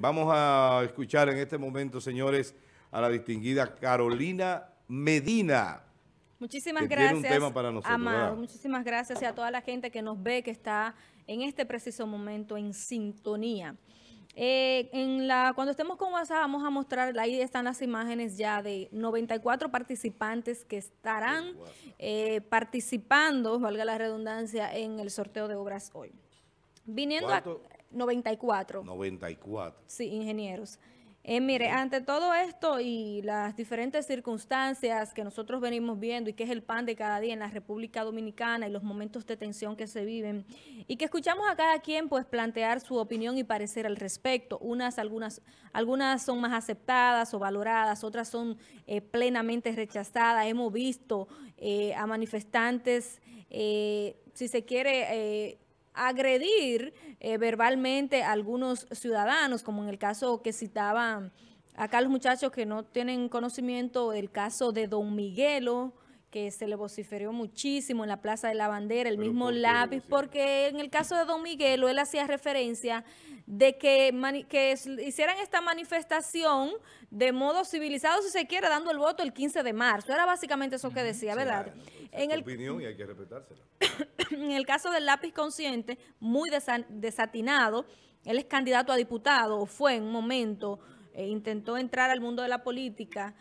Vamos a escuchar en este momento, señores, a la distinguida Carolina Medina. Muchísimas gracias, Amado. Muchísimas gracias y a toda la gente que nos ve, que está en este preciso momento en sintonía. Eh, en la, cuando estemos con WhatsApp vamos a mostrar, ahí están las imágenes ya de 94 participantes que estarán eh, participando, valga la redundancia, en el sorteo de obras hoy. Viniendo a 94. 94. Sí, ingenieros. Eh, mire, ante todo esto y las diferentes circunstancias que nosotros venimos viendo y que es el pan de cada día en la República Dominicana y los momentos de tensión que se viven y que escuchamos a cada quien pues plantear su opinión y parecer al respecto. Unas, algunas, algunas son más aceptadas o valoradas, otras son eh, plenamente rechazadas. Hemos visto eh, a manifestantes, si se quiere agredir eh, verbalmente a algunos ciudadanos, como en el caso que citaban acá los muchachos que no tienen conocimiento del caso de Don Miguelo, que se le vociferó muchísimo en la Plaza de la Bandera, el mismo lápiz, porque en el caso de Don Miguelo él hacía referencia de que, que hicieran esta manifestación de modo civilizado, si se quiere, dando el voto el 15 de marzo. Era básicamente eso que decía, ¿verdad? en el, opinión y hay que respetársela. en el caso del lápiz consciente, muy desatinado, él es candidato a diputado, fue en un momento, eh, intentó entrar al mundo de la política,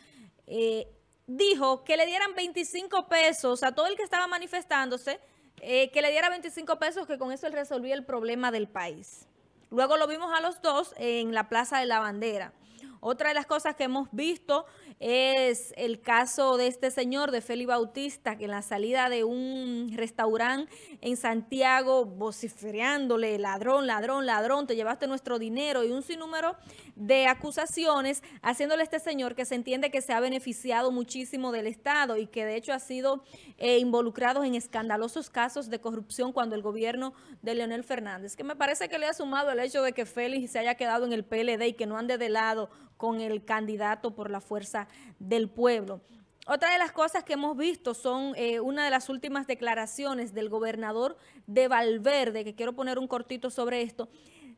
eh, dijo que le dieran 25 pesos a todo el que estaba manifestándose, eh, que le diera 25 pesos, que con eso él resolvía el problema del país. Luego lo vimos a los dos en la Plaza de la Bandera. Otra de las cosas que hemos visto es el caso de este señor, de Félix Bautista, que en la salida de un restaurante en Santiago, vociferándole, ladrón, ladrón, ladrón, te llevaste nuestro dinero y un sinnúmero de acusaciones, haciéndole a este señor que se entiende que se ha beneficiado muchísimo del Estado y que de hecho ha sido eh, involucrado en escandalosos casos de corrupción cuando el gobierno de Leonel Fernández, que me parece que le ha sumado el hecho de que Félix se haya quedado en el PLD y que no ande de lado con el candidato por la fuerza del pueblo. Otra de las cosas que hemos visto son eh, una de las últimas declaraciones del gobernador de Valverde, que quiero poner un cortito sobre esto,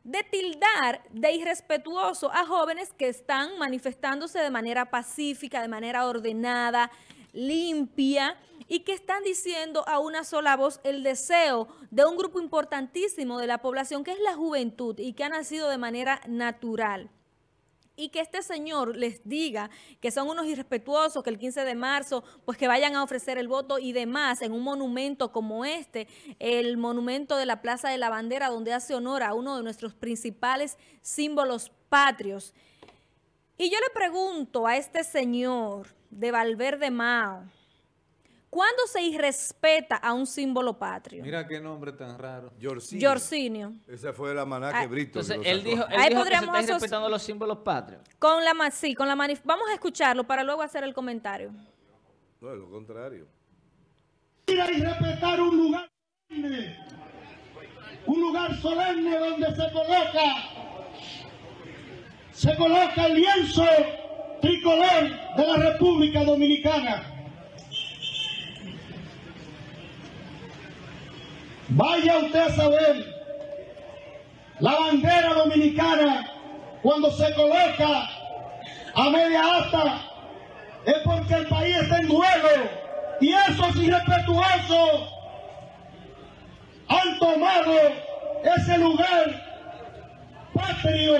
de tildar de irrespetuoso a jóvenes que están manifestándose de manera pacífica, de manera ordenada, limpia, y que están diciendo a una sola voz el deseo de un grupo importantísimo de la población, que es la juventud, y que ha nacido de manera natural y que este señor les diga que son unos irrespetuosos, que el 15 de marzo, pues que vayan a ofrecer el voto y demás en un monumento como este, el monumento de la Plaza de la Bandera, donde hace honor a uno de nuestros principales símbolos patrios. Y yo le pregunto a este señor de Valverde Mao, ¿Cuándo se irrespeta a un símbolo patrio? Mira qué nombre tan raro. Yorcinio. Esa fue la maná que Brito. Entonces, él dijo, él dijo que se está irrespetando los símbolos patrios. Con la, sí, con la Vamos a escucharlo para luego hacer el comentario. No, es lo contrario. Ir a respetar un lugar solemne, un lugar solemne donde se coloca, se coloca el lienzo tricolor de la República Dominicana. Vaya usted a saber, la bandera dominicana cuando se coloca a media asta es porque el país está en duelo y esos irrespetuosos han tomado ese lugar patrio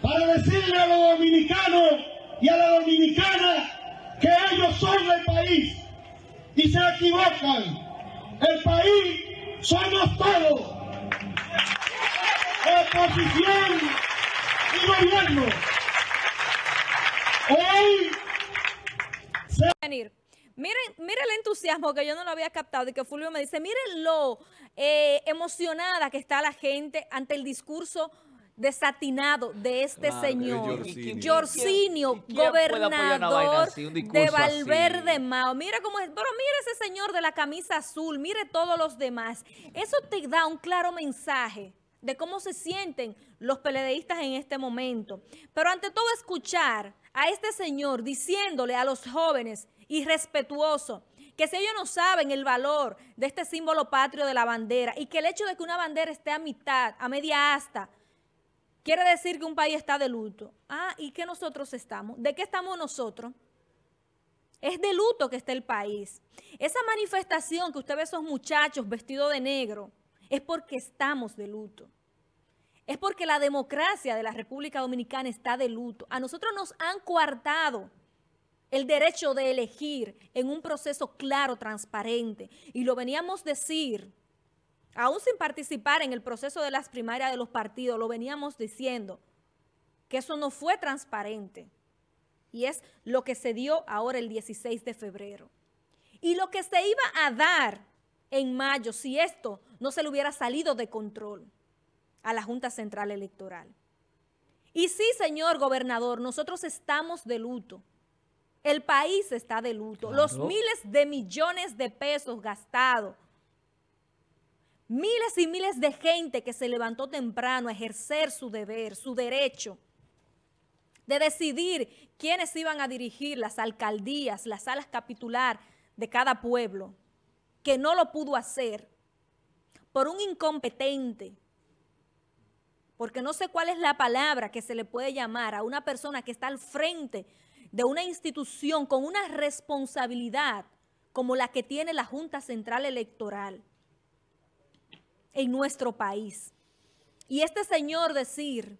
para decirle a los dominicanos y a la dominicana que ellos son el país y se equivocan. El país somos todos. Oposición y gobierno. Hoy se... Miren, miren el entusiasmo que yo no lo había captado y que Fulvio me dice, miren lo eh, emocionada que está la gente ante el discurso desatinado de este señor, Yorcinio, gobernador de Valverde Mao. Mira cómo es, pero mire ese señor de la camisa azul, mire todos los demás. Eso te da un claro mensaje de cómo se sienten los peledeístas en este momento. Pero ante todo escuchar a este señor diciéndole a los jóvenes irrespetuoso, que si ellos no saben el valor de este símbolo patrio de la bandera y que el hecho de que una bandera esté a mitad, a media asta, quiere decir que un país está de luto. Ah, ¿y qué nosotros estamos? ¿De qué estamos nosotros? Es de luto que está el país. Esa manifestación que usted ve a esos muchachos vestidos de negro es porque estamos de luto. Es porque la democracia de la República Dominicana está de luto. A nosotros nos han coartado el derecho de elegir en un proceso claro, transparente. Y lo veníamos decir, aún sin participar en el proceso de las primarias de los partidos, lo veníamos diciendo, que eso no fue transparente. Y es lo que se dio ahora el 16 de febrero. Y lo que se iba a dar en mayo si esto no se le hubiera salido de control a la Junta Central Electoral. Y sí, señor gobernador, nosotros estamos de luto. El país está de luto. Los miles de millones de pesos gastados. Miles y miles de gente que se levantó temprano a ejercer su deber, su derecho de decidir quiénes iban a dirigir las alcaldías, las salas capitular de cada pueblo, que no lo pudo hacer por un incompetente, porque no sé cuál es la palabra que se le puede llamar a una persona que está al frente de una institución con una responsabilidad como la que tiene la Junta Central Electoral en nuestro país. Y este señor decir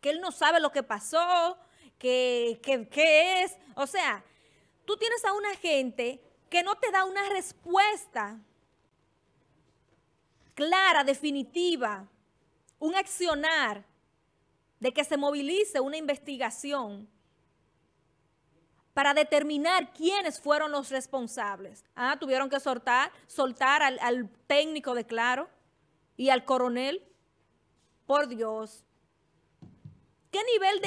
que él no sabe lo que pasó, que, que, es, o sea, tú tienes a una gente que no te da una respuesta clara, definitiva, un accionar de que se movilice una investigación para determinar quiénes fueron los responsables. Ah, tuvieron que soltar, soltar al, técnico de Claro y al coronel. Por Dios. ¿Qué nivel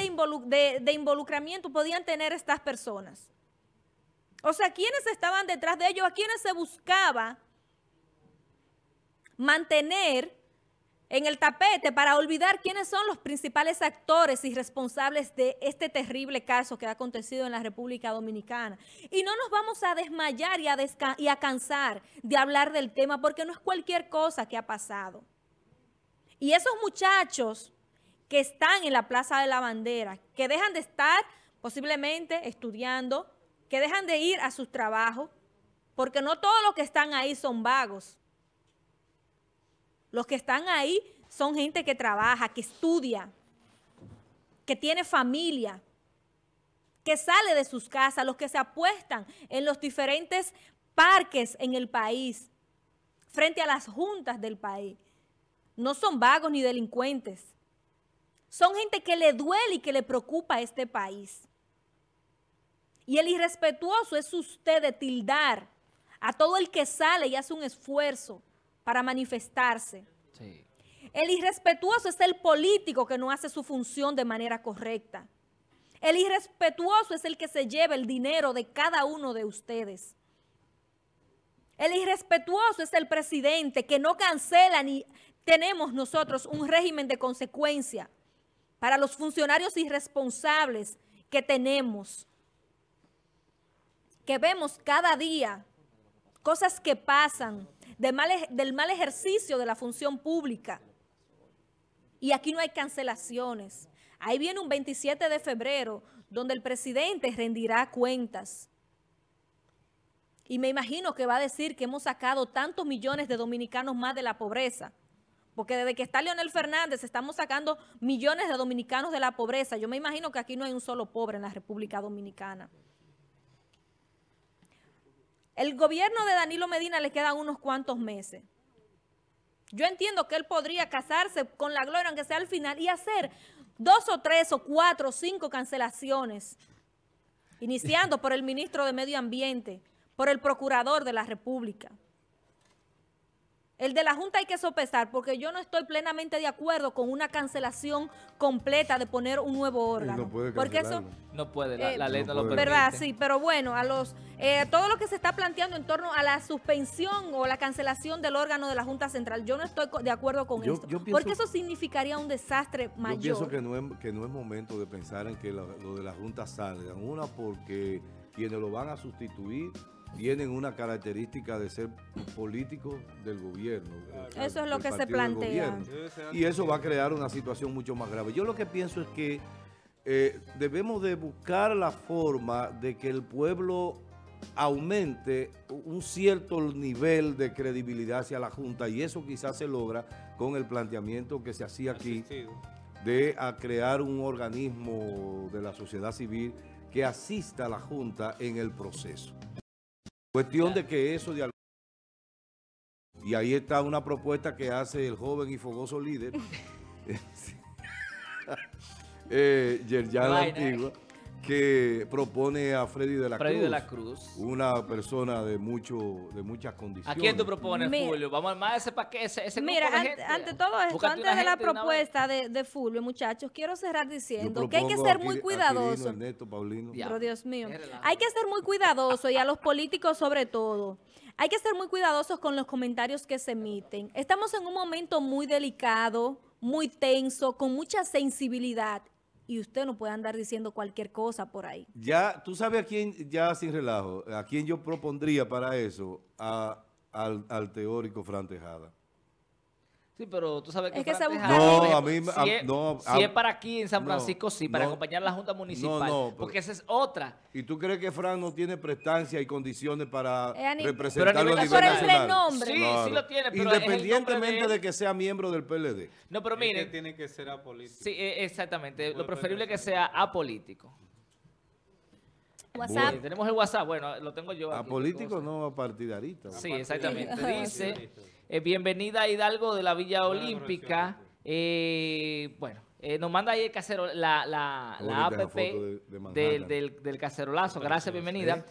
de, involucramiento podían tener estas personas? O sea, ¿quiénes estaban detrás de ellos? ¿A quiénes se buscaba mantener en el tapete para olvidar quiénes son los principales actores y responsables de este terrible caso que ha acontecido en la República Dominicana. Y no nos vamos a desmayar y a, cansar de hablar del tema porque no es cualquier cosa que ha pasado. Y esos muchachos que están en la Plaza de la Bandera, que dejan de estar posiblemente estudiando, que dejan de ir a sus trabajos, porque no todos los que están ahí son vagos. Los que están ahí son gente que trabaja, que estudia, que tiene familia, que sale de sus casas, los que se apuestan en los diferentes parques en el país, frente a las juntas del país. No son vagos ni delincuentes. Son gente que le duele y que le preocupa a este país. Y el irrespetuoso es usted de tildar a todo el que sale y hace un esfuerzo para manifestarse. El irrespetuoso es el político que no hace su función de manera correcta. El irrespetuoso es el que se lleva el dinero de cada uno de ustedes. El irrespetuoso es el presidente que no cancela ni tenemos nosotros un régimen de consecuencia para los funcionarios irresponsables que tenemos, que vemos cada día cosas que pasan del mal ejercicio de la función pública. Y aquí no hay cancelaciones. Ahí viene un 27 de febrero donde el presidente rendirá cuentas. Y me imagino que va a decir que hemos sacado tantos millones de dominicanos más de la pobreza. Porque desde que está Leonel Fernández estamos sacando millones de dominicanos de la pobreza. Yo me imagino que aquí no hay un solo pobre en la República Dominicana. El gobierno de Danilo Medina le quedan unos cuantos meses. Yo entiendo que él podría casarse con la gloria, aunque sea al final, y hacer dos o tres o cuatro o cinco cancelaciones, iniciando por el ministro de Medio Ambiente, por el procurador de la República. El de la Junta hay que sopesar porque yo no estoy plenamente de acuerdo con una cancelación completa de poner un nuevo órgano. No puede porque eso no puede, la, ley no, lo permite. ¿Verdad? Sí, pero bueno, a los eh, todo lo que se está planteando en torno a la suspensión o la cancelación del órgano de la Junta Central, yo no estoy de acuerdo con esto. porque eso significaría un desastre mayor. Yo pienso que no es, que no es momento de pensar en que lo, lo de la Junta salga. Una, porque quienes lo van a sustituir tienen una característica de ser políticos del gobierno. Eso es lo que se plantea. Y eso va a crear una situación mucho más grave. Yo lo que pienso es que eh, debemos de buscar la forma de que el pueblo aumente un cierto nivel de credibilidad hacia la Junta y eso quizás se logra con el planteamiento que se hacía aquí de crear un organismo de la sociedad civil que asista a la Junta en el proceso. Cuestión de que eso de y ahí está una propuesta que hace el joven y fogoso líder. Eh, Yerjan Antigua, que propone a Freddy de la, Freddy de la Cruz, una persona de mucho de muchas condiciones. ¿A quién tú propones, Fulvio? Vamos a armar ese paquete, ese, ese Mira, ante, todo esto, antes de la propuesta de, de, Fulvio, muchachos, quiero cerrar diciendo que hay que ser muy cuidadoso. Pero Dios mío, hay que ser muy cuidadoso y a los políticos sobre todo. Hay que ser muy cuidadosos con los comentarios que se emiten. Estamos en un momento muy delicado, muy tenso, con mucha sensibilidad y usted no puede andar diciendo cualquier cosa por ahí. Ya, tú sabes a quién, ya sin relajo, a quién yo propondría para eso, a, al, al teórico Fran Tejada. Sí, pero tú sabes que, es que se busca no, a mí, si, es, no, si es para aquí en San Francisco, sí, para acompañar a la Junta Municipal, no, porque esa es otra. ¿Y tú crees que Fran no tiene prestancia y condiciones para representar a nivel nacional? nombre. Sí, sí lo tiene, pero Independientemente de... que sea miembro del PLD. No, pero mire. Es que tiene que ser apolítico. Sí, e, exactamente. Lo preferible es que sea apolítico. WhatsApp. tenemos el WhatsApp, bueno, lo tengo yo. Apolítico, no partidarista. Sí, exactamente. Dice... Eh, bienvenida a Hidalgo de la Villa Olímpica. Eh, bueno, eh, nos manda ahí el casero, la, la, la app del, del, cacerolazo. Gracias, bienvenida.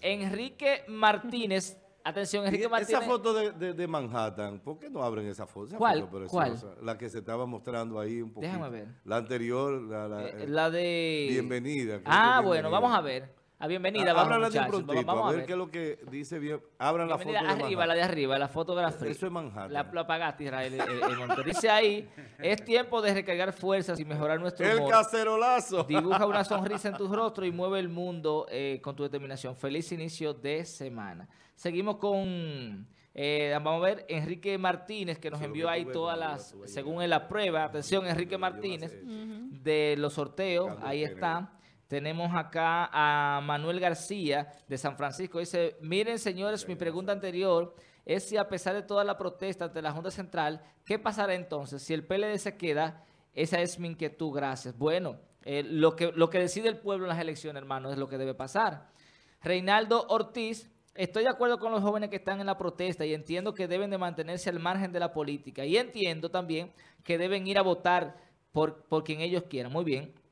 Enrique Martínez. Atención, Enrique Martínez. Esa foto de, de, Manhattan, ¿por qué no abren esa foto? ¿Cuál? ¿Cuál? La que se estaba mostrando ahí un poquito. Déjame ver. La anterior, la, la, la de... Bienvenida. Ah, bueno, vamos a ver. Ah, bienvenida, ah, vamos, a ver, qué es lo que dice bien. Abran la foto de arriba, la de arriba, la fotografía. Eso es Manhattan. La, lo apagaste, Israel. El, dice ahí, es tiempo de recargar fuerzas y mejorar nuestro El cacerolazo. Dibuja una sonrisa en tu rostro y mueve el mundo eh, con tu determinación. Feliz inicio de semana. Seguimos con... Eh, vamos a ver, Enrique Martínez, que nos envió ahí todas las, según en la prueba, atención, Enrique Martínez, de los sorteos, ahí está. Tenemos acá a Manuel García de San Francisco. Dice, miren señores, mi pregunta anterior es si a pesar de toda la protesta de la Junta Central, ¿qué pasará entonces? Si el PLD se queda, esa es mi inquietud, gracias. Bueno, eh, lo, que, decide el pueblo en las elecciones, hermano, es lo que debe pasar. Reinaldo Ortiz, estoy de acuerdo con los jóvenes que están en la protesta y entiendo que deben de mantenerse al margen de la política. Y entiendo también que deben ir a votar por quien ellos quieran. Muy bien.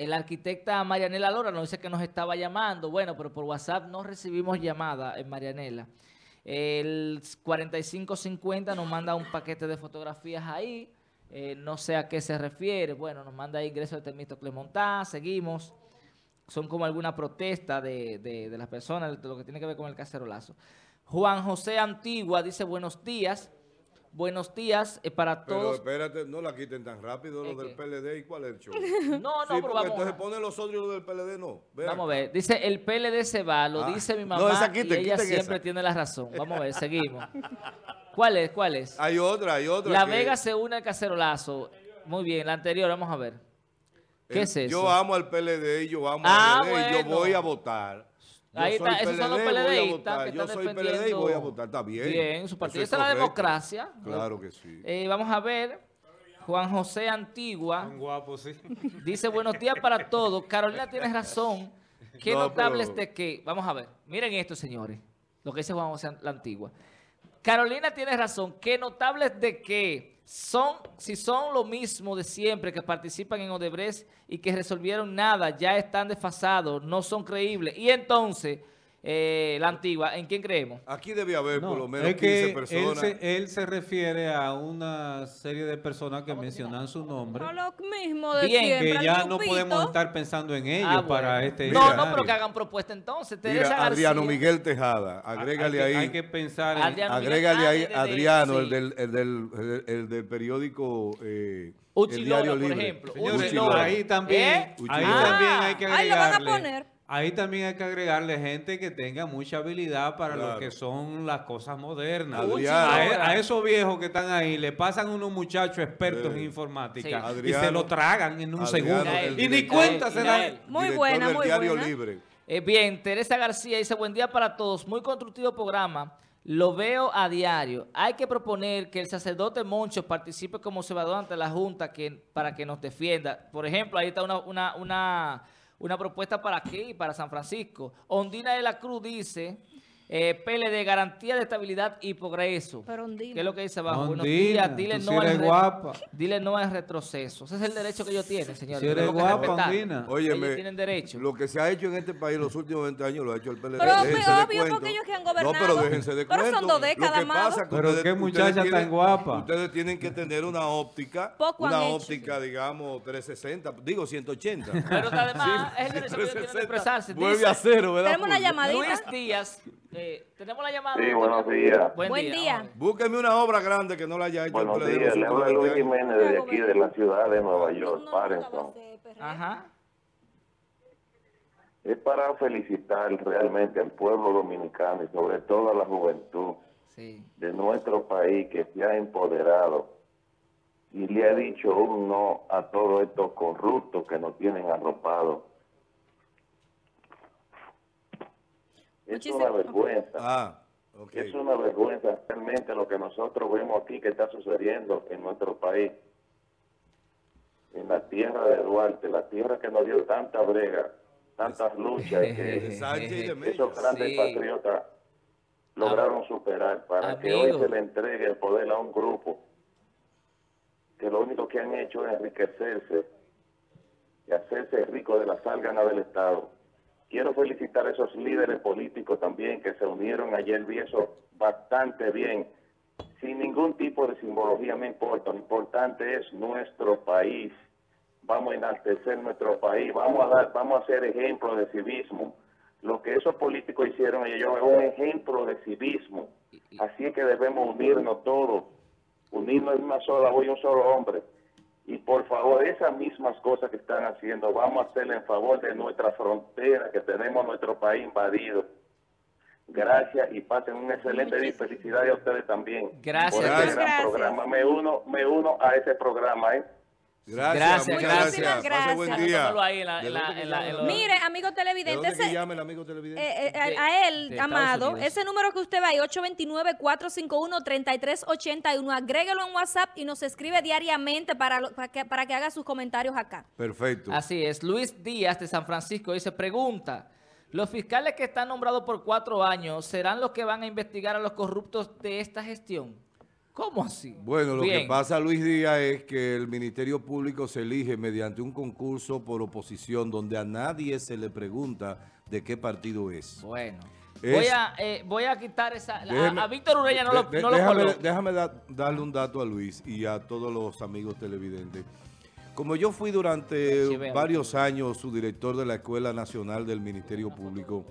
El arquitecta Marianela Lora nos dice que nos estaba llamando. Bueno, pero por WhatsApp no recibimos llamada en Marianela. El 4550 nos manda un paquete de fotografías ahí. Eh, no sé a qué se refiere. Bueno, nos manda ingreso de Termito Clemontá. Seguimos. Son como alguna protesta de, de las personas, de lo que tiene que ver con el cacerolazo. Juan José Antigua dice buenos días. Buenos días eh, para todos. Pero espérate, no la quiten tan rápido lo del PLD y cuál es el show. no, no, pero vamos. Entonces ponen los otros y lo del PLD no. vamos a ver. Dice, el PLD se va, lo ah. dice mi mamá no, esa quiten, y ella siempre tiene la razón. Vamos a ver, seguimos. ¿Cuál es? ¿Cuál es? Hay otra, hay otra. La Vega se une al cacerolazo. Muy bien, la anterior, vamos a ver. ¿Qué es eso? Yo amo al PLD y yo amo al PLD y yo voy a votar. Ahí está, esos son los PLDistas que Yo soy PLD y voy a votar, está bien. Bien, su partido es la democracia. Claro que sí. Eh, vamos a ver, Juan José Antigua. guapo, sí. Dice, buenos días para todos. Carolina tiene razón. Qué notables de que... Vamos a ver, miren esto, señores. Lo que dice Juan José la Antigua. Carolina tiene razón. Qué notables de que son, si son lo mismo de siempre que participan en Odebrecht y que resolvieron nada, ya están desfasados, no son creíbles. Y entonces eh, la antigua, ¿en quién creemos? Aquí debe haber por lo menos 15 personas. Él se, refiere a una serie de personas que mencionan su nombre. No lo mismo de siempre, Que ya no podemos estar pensando en ellos ah, para este No, no, pero que hagan propuesta entonces. Mira, Adriano Miguel Tejada, agrégale ahí. Hay que pensar en... agrégale ahí Adriano, el, del, el, del, el, del periódico... Eh, el Diario por ejemplo. ahí también, ¿Eh? ahí también hay que agregarle. Ahí lo van a poner Ahí también hay que agregarle gente que tenga mucha habilidad para Claro. lo que son las cosas modernas. Adriano. A, e- a esos viejos que están ahí le pasan unos muchachos expertos Sí. en informática Sí. y se lo tragan en un Adriano, segundo. Y ni cuenta se dan. Muy buena, del muy Diario buena. Libre. Eh, bien, Teresa García dice, buen día para todos, muy constructivo programa, lo veo a diario. Hay que proponer que el sacerdote Moncho participe como observador ante la Junta que, para que nos defienda. Por ejemplo, ahí está una, una, una, una propuesta para aquí, para San Francisco. Ondina de la Cruz dice, eh, PLD, garantía de estabilidad y progreso. Pero. ¿Qué es lo que dice abajo? Buenos días, dile no, al re- guapa. dile no al retroceso. Ese es el derecho que ellos tienen, señores. Si eres guapa. Ondina. Óyeme, Ellos tienen derecho. Lo que se ha hecho en este país los últimos 20 años lo ha hecho el PLD. Pero, obvio, porque ellos que han No, pero déjense de Pero son dos décadas, Lo que amado. pasa es que Pero ustedes- qué muchacha ustedes tienen- tan guapa. Ustedes tienen que tener una óptica, Poco una hecho. óptica, digamos, 360, digo 180. Pero además es el derecho que ellos tienen de expresarse. Vuelve a cero, ¿verdad? Tenemos una llamadita. Luis Díaz, eh, tenemos la llamada. Sí, buenos días. Buen, Buen día. día. Búsqueme una obra grande que no la haya hecho Buenos días, le habla Luis 20 años. Jiménez desde aquí, de la ciudad de Nueva York, no, no, Ajá. Es para felicitar realmente al pueblo dominicano y sobre todo a la juventud Sí. de nuestro país que se ha empoderado y le ha dicho un no a todos estos corruptos que nos tienen arropados. Es una vergüenza. Ah. Es una vergüenza realmente lo que nosotros vemos aquí que está sucediendo en nuestro país. En la tierra de Duarte, la tierra que nos dio tanta brega, tantas luchas que esos grandes Sí. patriotas lograron superar para que hoy se le entregue el poder a un grupo que lo único que han hecho es enriquecerse y hacerse ricos de la sálgana del Estado. Quiero felicitar a esos líderes políticos también que se unieron ayer, vi eso bastante bien, sin ningún tipo de simbología, me importa, lo importante es nuestro país. Vamos a enaltecer nuestro país, vamos a dar, vamos a hacer ejemplo de civismo. Lo que esos políticos hicieron ellos es un ejemplo de civismo. Así es que debemos unirnos todos, unirnos en una sola voz y un solo hombre. Y por favor, esas mismas cosas que están haciendo, vamos a hacerle en favor de nuestra frontera, que tenemos nuestro país invadido. Gracias y pasen un excelente día y felicidades a ustedes también. Gracias. Por este Gracias. gran Gracias. programa. Me uno, me uno a ese programa, ¿eh? Gracias, Gracias, gracias. gracias. Pase buen Gracias. día. Anótalo ahí en la- ¿De en la- dónde en la- que en llama? lo- Mire, amigo ¿De televidente, dónde que ese- llama el amigo televidente? eh, eh, a, De- a él, amado, ese número que usted ve ahí, 829-451-3381, agréguelo en WhatsApp y nos escribe diariamente para, lo- para, que, para que haga sus comentarios acá. Perfecto. Así es. Luis Díaz de San Francisco dice, pregunta, ¿los fiscales que están nombrados por cuatro años serán los que van a investigar a los corruptos de esta gestión? ¿Cómo así? Bueno, lo que pasa, Luis Díaz, es que el Ministerio Público se elige mediante un concurso por oposición donde a nadie se le pregunta de qué partido es. Bueno. Es- Voy, a, eh, voy a quitar esa... a- Déjeme- a, Víctor Ureña no lo, de- no déjame, coloco. déjame da- darle un dato a Luis y a todos los amigos televidentes. Como yo fui durante Sí, varios años su director de la Escuela Nacional del Ministerio Público,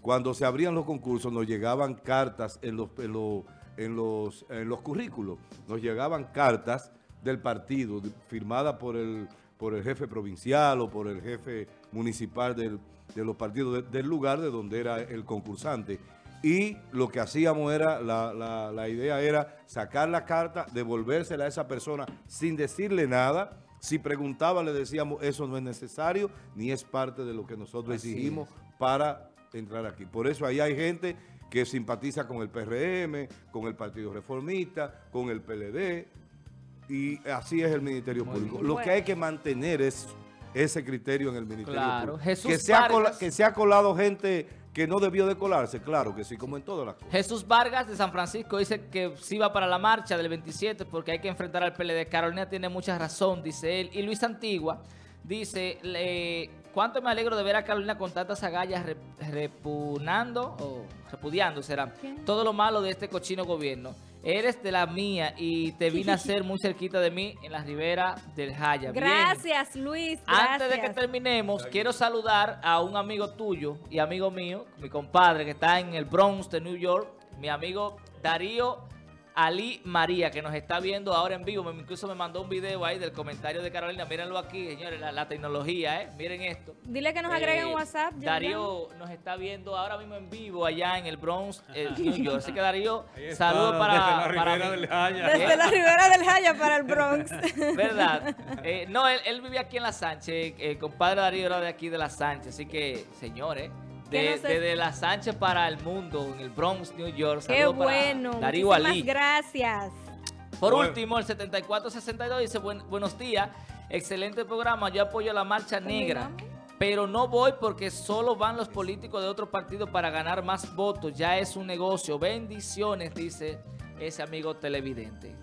cuando se abrían los concursos nos llegaban cartas en los, en los, en los, en los currículos, nos llegaban cartas del partido firmadas por el, por el jefe provincial o por el jefe municipal del, de los partidos de- del lugar de donde era el concursante. Y lo que hacíamos era, la, la- la idea era sacar la carta, devolvérsela a esa persona sin decirle nada. Si preguntaba, le decíamos, eso no es necesario, ni es parte de lo que nosotros Así exigimos para entrar aquí. Por eso ahí hay gente que simpatiza con el PRM, con el Partido Reformista, con el PLD, y así es el Ministerio Muy Público. bien. Lo que hay que mantener es ese criterio en el Ministerio Claro. Público. Jesús que, se ha cola- Vargas. que se ha colado gente que no debió de colarse, claro que sí, como en todas las cosas. Jesús Vargas de San Francisco dice que sí va para la marcha del 27 porque hay que enfrentar al PLD. Carolina tiene mucha razón, dice él. Y Luis Antigua dice, ¿cuánto me alegro de ver a Carolina con tantas agallas rep- repugnando o repudiando será todo lo malo de este cochino gobierno? Eres de la mía y te vine a ser muy cerquita de mí en la ribera del Jaya. Bien. Gracias, Luis. Antes de que gracias. terminemos, quiero saludar a un amigo tuyo y amigo mío, mi compadre que está en el Bronx de New York, mi amigo Darío Ali María, que nos está viendo ahora en vivo. Me- Incluso me mandó un video ahí del comentario de Carolina. Mírenlo aquí, señores, la, la tecnología, ¿eh? Miren esto. Dile que nos agreguen Eh, WhatsApp. ya, Darío nos está viendo ahora mismo en vivo allá en el Bronx, eh, New York. Así que Darío, saludos desde para, la para Ribera mí. del Jaya. ya. Desde la ribera del Jaya para el Bronx. ¿Verdad? Eh, no, él, él vivía aquí en La Sánchez. El compadre Darío era de aquí de La Sánchez. Así que, señores, de- desde La Sánchez para el mundo, en el Bronx, New York. Qué Saludos para bueno. Darío Ali. gracias. Por Bueno. último, el 7462 dice, "Buen- buenos días, excelente programa, yo apoyo la marcha negra, pero no voy porque solo van los políticos de otros partidos para ganar más votos, ya es un negocio. Bendiciones, dice ese amigo televidente.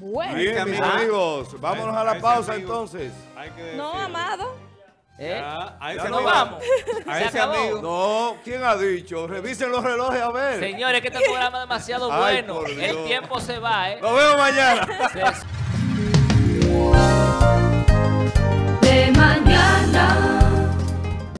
Bueno. Bien, mis amigos, vámonos a la pausa entonces. Hay que No, amado. ¿Eh? Ya, a Ya ese no ¿Nos amigo- vamos? A ¿Se ese acabó? amigo. No, ¿quién ha dicho? Revisen los relojes a ver. Señores, que este programa es demasiado Ay, bueno. El tiempo se va, ¿eh? Nos vemos mañana. Se- de mañana.